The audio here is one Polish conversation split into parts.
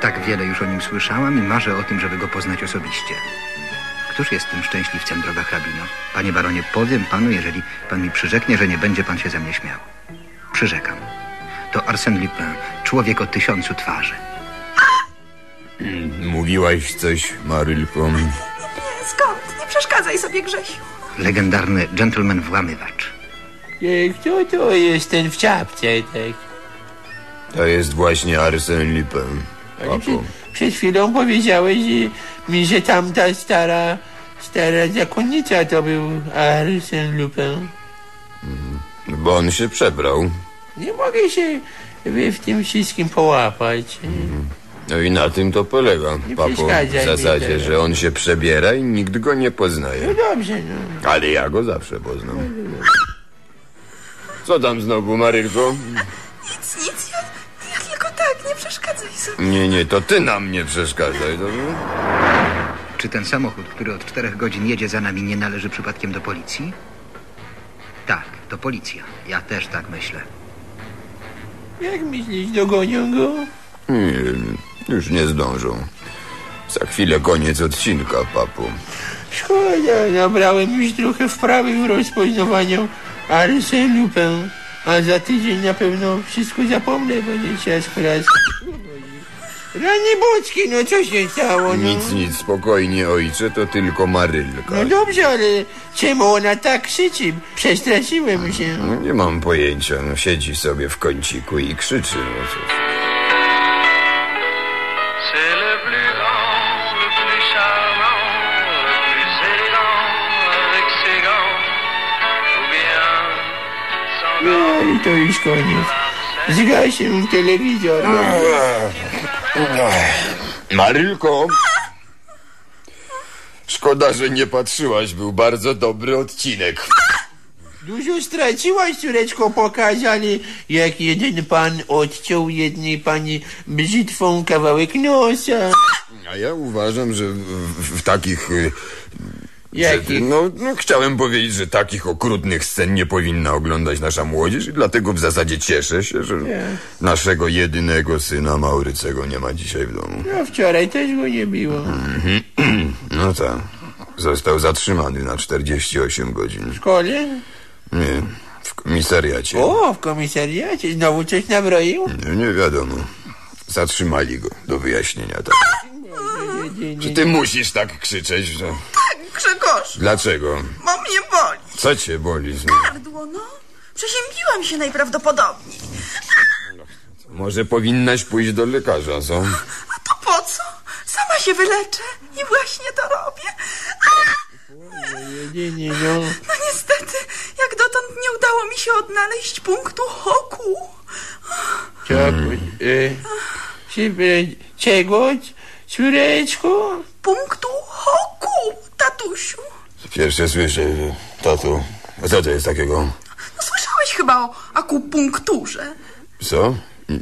Tak wiele już o nim słyszałam i marzę o tym, żeby go poznać osobiście. Któż jest tym szczęśliwcem, droga hrabino? Panie baronie, powiem panu, jeżeli pan mi przyrzeknie, że nie będzie pan się ze mnie śmiał. Przyrzekam. To Arsène Lupin, człowiek o tysiącu twarzy. Mówiłaś coś, Marylko? Skąd? Nie przeszkadzaj sobie, Grzesiu. Legendarny gentleman włamywacz. Kto to jest ten w czapce, tak? To jest właśnie Arsène Lupin. Przed, przed chwilą powiedziałeś mi, że tamta stara, stara zakonnica to był Arsène Lupin. Bo on się przebrał. Nie mogę się w, tym wszystkim połapać. No i na tym to polega, Nie papo. W zasadzie, że on się przebiera i nikt go nie No poznaje. dobrze, no. Ale ja go zawsze poznam. Co tam znowu, Marylko? Nic, nic, przeszkadzaj sobie. Nie, nie, to ty nam nie przeszkadzaj, dobrze? Czy ten samochód, który od czterech godzin jedzie za nami, nie należy przypadkiem do policji? Tak, to policja. Ja też tak myślę. Jak myślisz, dogonią go? Nie, już nie zdążą. Za chwilę koniec odcinka, papo. Szkoda, nabrałem już trochę wprawy w rozpoznawaniu Arsène Lupin. A za tydzień na pewno wszystko zapomnę, będzie czas pracy. Rany bocki, no co się stało, no? Nic, nic, spokojnie, ojcze, to tylko Marylka. No dobrze, ale czemu ona tak krzyczy? Przestraszyłem się. No, nie mam pojęcia, no siedzi sobie w kąciku i krzyczy, no cóż. No i to już koniec. Zgasił telewizor. Marylko! Szkoda, że nie patrzyłaś, był bardzo dobry odcinek. Dużo straciłaś, córeczko, pokazali, jak jeden pan odciął jednej pani brzytwą kawałek nosa. A ja uważam, że w, w, w takich... y, Jakich? No, no, chciałem powiedzieć, że takich okrutnych scen nie powinna oglądać nasza młodzież i dlatego w zasadzie cieszę się, że naszego jedynego syna Maurycego nie ma dzisiaj w domu. No wczoraj też go nie było. No tak. Został zatrzymany na 48 godzin. W szkole? Nie, w komisariacie. O, w komisariacie. Znowu coś nabroił? Nie, nie wiadomo. Zatrzymali go do wyjaśnienia. Tak. Czy ty musisz tak krzyczeć, że... Grzegorz, Dlaczego? bo mnie boli. Co cię boli? Gardło, no. Przeziębiłam się najprawdopodobniej. Może powinnaś pójść do lekarza, co? A to po co? Sama się wyleczę i właśnie to robię. Jedynie, no. No niestety, jak dotąd nie udało mi się odnaleźć punktu hoku. Co? E, czy- czego? Córeczko? Punktu hoku, tatusiu. Pierwsze słyszę, tatu. A co to jest takiego? No słyszałeś chyba o akupunkturze. Co?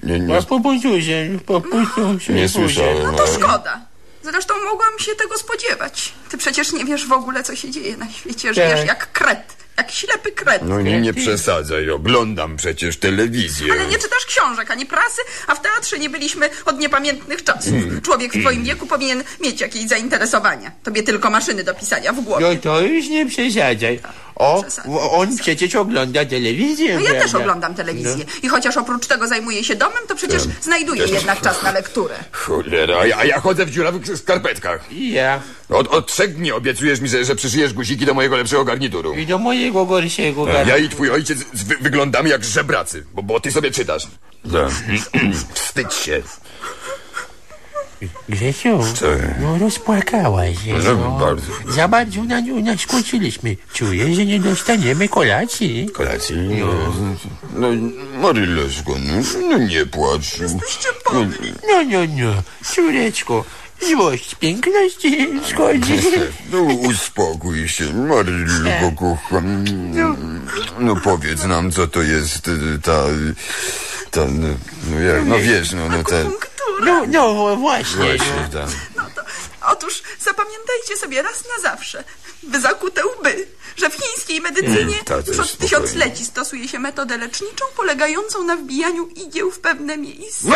Nie, nie, A po punkturze, po punkturze. nie słyszałem. No to szkoda. Zresztą mogłam się tego spodziewać. Ty przecież nie wiesz w ogóle, co się dzieje na świecie. Żyjesz Tak. jak kret, jak ślepy kret. No nie, nie przesadzaj, oglądam przecież telewizję. Ale nie czytasz książek ani prasy, a w teatrze nie byliśmy od niepamiętnych czasów. Człowiek w twoim wieku powinien mieć jakieś zainteresowania. Tobie tylko maszyny do pisania w głowie. No to już nie przesadzaj. O, on przecież ogląda telewizję, No ja prawda? też oglądam telewizję. I chociaż oprócz tego zajmuję się domem, to przecież znajduję jednak czas na lekturę. Cholera, a ja, ja chodzę w dziurawych skarpetkach. I ja. Od, od trzech dni obiecujesz mi, że, że przyszyjesz guziki do mojego lepszego garnituru. I do mojego gorszego Ja garnka. i twój ojciec wy, wyglądamy jak żebracy, bo, bo ty sobie czytasz. Da. Wstydź się. Grzesiu, Co? no rozpłakałaś się. No, No, bardzo. Za bardzo na nią naskłóciliśmy. Czuję, że nie dostaniemy kolacji. Kolacji? No, Maryloszko, no, no nie płacz. No, No, no, no, córeczko, złość piękności szkodzi. no uspokój się, Marylko, kocham. No powiedz nam, co to jest y, ta... ta no, no, jak, no wiesz, no, no ta... No, no, właśnie. Właśnie, ta... No to, otóż zapamiętajcie sobie raz na zawsze, by zakute łby, że w chińskiej medycynie Mm, tak, już to od tysiącleci stosuje się metodę leczniczą polegającą na wbijaniu igieł w pewne miejsca.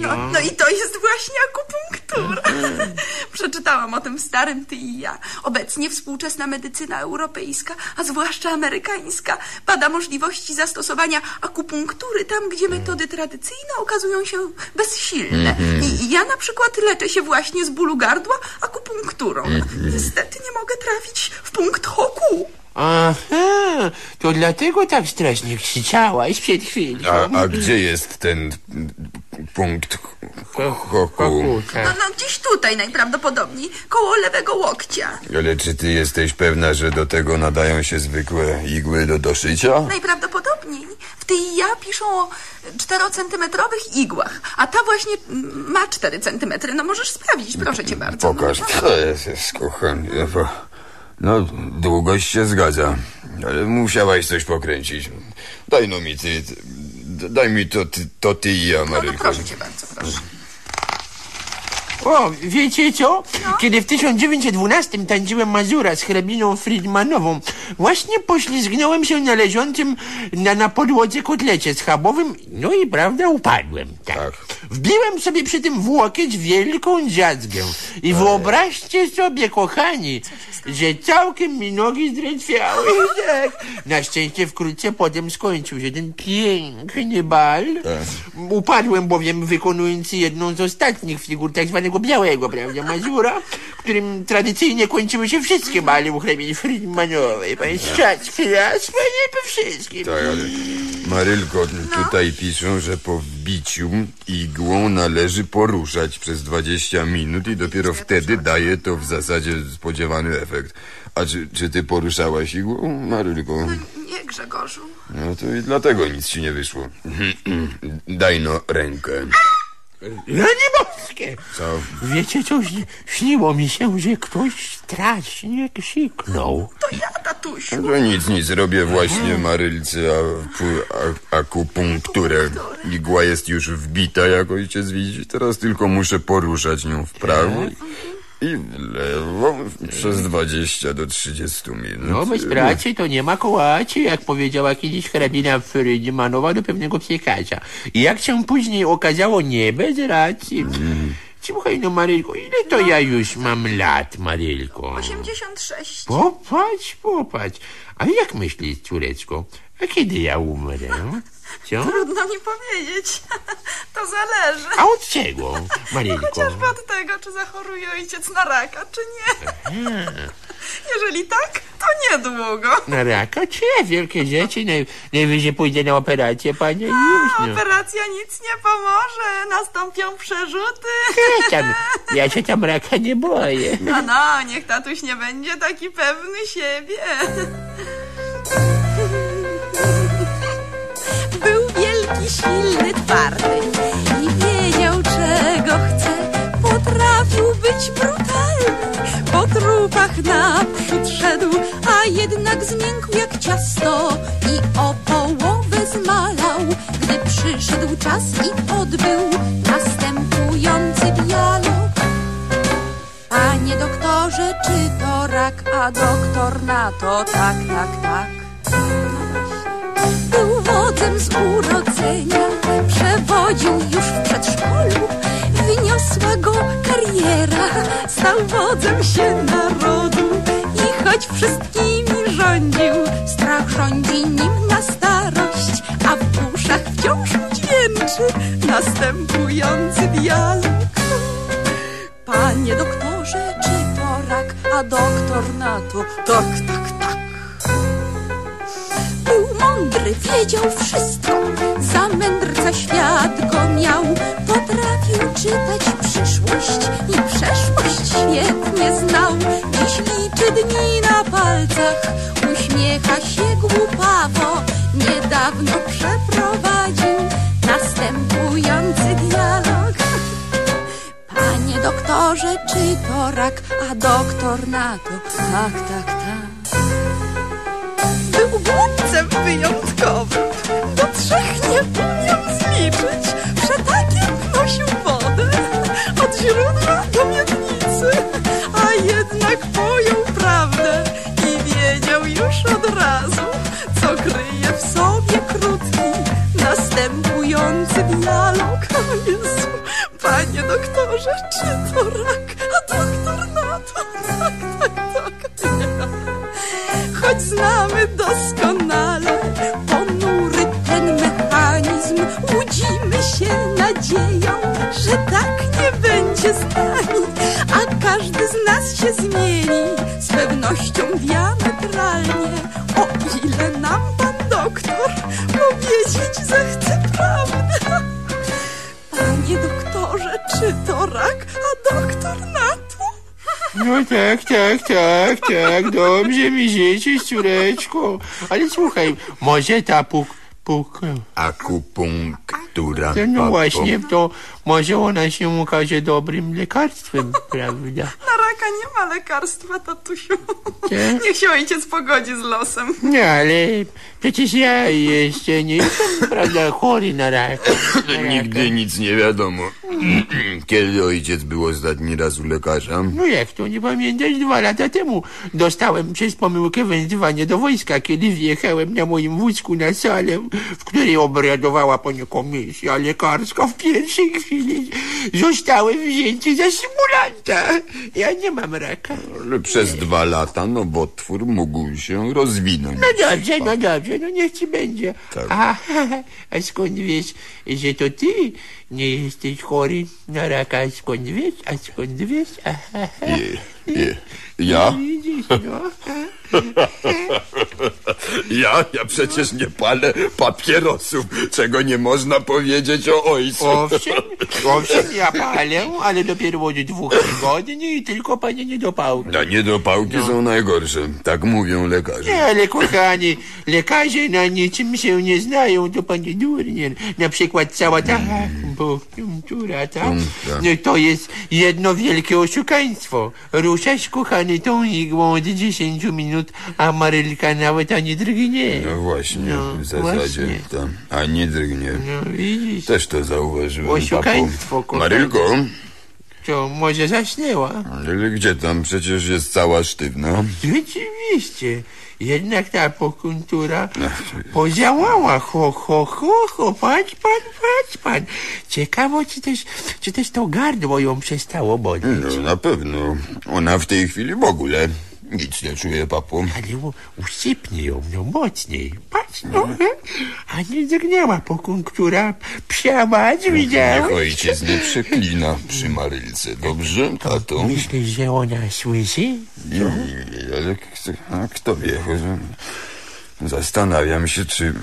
No, no i to jest właśnie akupunktura. Przeczytałam o tym w starym Ty i ja. Obecnie współczesna medycyna europejska, a zwłaszcza amerykańska, bada możliwości zastosowania akupunktury tam, gdzie metody tradycyjne okazują się bezsilne. I, I ja na przykład leczę się właśnie z bólu gardła akupunkturą. Niestety nie mogę trafić w punkt hoku. Aha, to dlatego tak strasznie krzyczałaś przed chwilą. A, a gdzie jest ten punkt? Koku, No, tak. no gdzieś tutaj najprawdopodobniej, koło lewego łokcia. Ale czy ty jesteś pewna, że do tego nadają się zwykłe igły do doszycia? Najprawdopodobniej w tej ja piszą o czterocentymetrowych igłach, a ta właśnie ma cztery centymetry. No możesz sprawdzić, proszę cię bardzo. Pokaż. To jest, jest kochanie. bo- No, długość się zgadza, ale musiałaś coś pokręcić. Daj no mi ty, daj mi to ty, to ty i ja, No, no Maryjko. proszę cię bardzo, proszę. O, wiecie co? Kiedy w 1912 tańczyłem Mazura z hrabiną Friedmanową, właśnie poślizgnąłem się na leżącym na, na podłodze kotlecie schabowym, no i prawda, upadłem. Tak. Tak. Wbiłem sobie przy tym w łokieć wielką dziadzgę. I wyobraźcie sobie, kochani, że całkiem mi nogi zdrętwiały. Tak. Na szczęście wkrótce potem skończył się ten piękny bal. Upadłem bowiem wykonując jedną z ostatnich figur tak zwanego białego, prawda, Mazura, którym tradycyjnie kończyły się wszystkie bale u hrabini Friedmanowej. Panie Szczacki, raz, panie po wszystkim. Tak, ale Marylko, tutaj piszą, że po wbiciu igłą należy poruszać przez 20 minut i dopiero wtedy daje to w zasadzie spodziewany efekt. A czy, czy ty poruszałaś igłą, Marylko? Nie, Grzegorzu. No to i dlatego nic ci nie wyszło. Daj no rękę. Ranie boskie! Co? Wiecie co, śni- śniło mi się, że ktoś strasznie krzyknął. To ja, tatusiu. No to nic, nic, robię właśnie Marylce a, a, akupunkturę. Igła jest już wbita, jak ojciec widzi. Teraz tylko muszę poruszać nią w prawo i w lewo przez 20 do 30 minut. No bez pracy to nie ma kołaczy, jak powiedziała kiedyś hrabina Frydmanowa do pewnego piekarza. I jak się później okazało, nie bez racji. Słuchaj no, Marylko, ile to ja już mam lat, Marylko? 86. Popatrz, popatrz. A jak myślisz, córeczko, a kiedy ja umrę? Co? Trudno mi powiedzieć. To zależy. A od czego, Marylko? Chociażby od tego, czy zachoruje ojciec na raka, czy nie. Jeżeli tak, to niedługo. Na raka? Czy wielkie rzeczy? Naj, najwyżej pójdę na operację, panie już, no. Operacja nic nie pomoże. Nastąpią przerzuty. Ja, tam, ja się tam raka nie boję. No, no, niech tatuś nie będzie taki pewny siebie. Był wielki, silny, twardy trupach naprzód a jednak zmiękł jak ciasto i o połowę zmalał. Gdy przyszedł czas i odbył następujący dialog. Panie doktorze, czy to rak, a doktor na to tak, tak, tak. Był wodzem z urodzenia, przewodził już w przedszkolu. Wyniosła go kariera, stał wodzem się narodu. I choć wszystkimi rządził, strach rządzi nim na starość, a w uszach wciąż dźwięczy następujący dialog. Panie doktorze, czy to rak, a doktor na to tak, tak, tak. Mądry, wiedział wszystko, za mędrca świat go miał, potrafił czytać przyszłość i przeszłość świetnie znał. Dziś liczy dni na palcach, uśmiecha się głupawo. Niedawno przeprowadził następujący dialog. Panie doktorze, czy to rak? A doktor na to, tak, tak, tak. Głupcem wyjątkowym. Do trzech nie umiał zliczyć. Przetakiem nosił wodę od źródła do miednicy. A jednak pojął prawdę i wiedział już od razu, co kryje w sobie krótki, następujący dialog. Jezu, panie doktorze, czy to rak? Pewnością diametralnie. O ile nam pan doktor powiedzieć zechce prawdę. Panie doktorze, czy to rak, a doktor na to? No tak, tak, tak, tak, dobrze mi życzysz, córeczko. Ale słuchaj, może ta puk, puk... Akupunktura, no właśnie, to może ona się okaże dobrym lekarstwem, prawda? Na raka nie ma lekarstwa, tatusiu. Tak? Niech się ojciec pogodzi z losem. No ale przecież ja jeszcze nie jestem, prawda, chory na raka. Na raka. Nigdy nic nie wiadomo. Kiedy ojciec był ostatni raz u lekarza? No jak to, nie pamiętasz? Dwa lata temu dostałem przez pomyłkę wezwanie do wojska, kiedy wjechałem na moim wózku na salę, w której obradowała pani komisja lekarska. W pierwszej chwili zostałem wzięty za symulanta. Ja nie mam raka. Ale przez dwa lata nowotwór mógł się rozwinąć. No dobrze, no dobrze, no niech ci będzie. Tak. A, a skąd wiesz, że to ty nie jesteś chory na raka? A skąd wiesz? A skąd wiesz? Aha. Ja? widzisz, no. Ja? Ja przecież nie palę papierosów, czego nie można powiedzieć o ojcu. Owszem, owszem, ja palę, ale dopiero od dwóch tygodni i tylko panie niedopałki. A niedopałki są najgorsze, tak mówią lekarze. Nie, ale kochani, lekarze na niczym się nie znają, to panie Durnier. Na przykład cała ta akupunktura, tak? tak. No, to jest jedno wielkie oszukaństwo. Ruszasz, kochany, tą igłą od 10 minut, a Marylka nawet ani drgnie. No właśnie, No, w zasadzie właśnie. tam, a nie drgnie. No widzisz, Też to zauważyłem, Oszukaństwo, papo. kochany. Marylko, to może zaśnięła. ale gdzie tam? Przecież jest cała sztywna. Rzeczywiście, jednak ta pokuntura podziałała. Ho, ho, ho, ho, patrz pan, patrz pan. Ciekawo, czy też, czy też to gardło ją przestało boleć. No na pewno. Ona w tej chwili w ogóle nic nie czuje, papo. Ale usypnie ją, no mocniej. Patrz, no. A nie drgnęła pokunktura. Psia mać, Niech widziałeś? ojciec nie przeklina przy Marylce, dobrze, tato? Myślisz, że ona słyszy? Nie, nie, ale kto, kto wie? Zastanawiam się, czy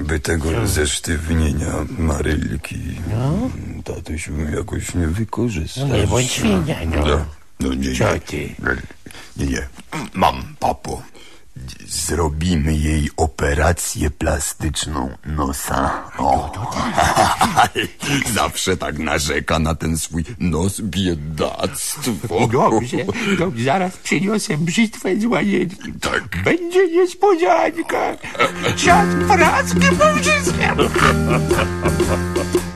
by tego zesztywnienia Marylki tatusiu jakoś nie wykorzystać. No nie bądź świnia, no. No, no nie, Co nie. ty? Nie. Mam, papo. Zrobimy jej operację plastyczną nosa. O. Zawsze tak narzeka na ten swój nos biedactwo. Dobrze, dobrze, zaraz przyniosę brzytwę z łazienki. Tak. Będzie niespodzianka. Siad prackę po